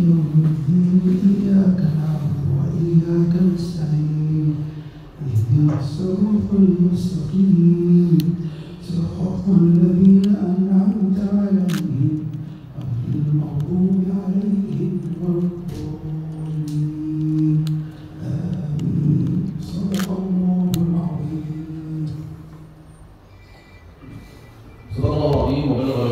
يوم الدين إياك نعبد وإياك نستعين. اهدنا الصراط المستقيم. صراط الذين أنعمت عليهم. غير المغضوب عليهم ولا آمين. صدق الله العظيم. صدق الله العظيم وبلغ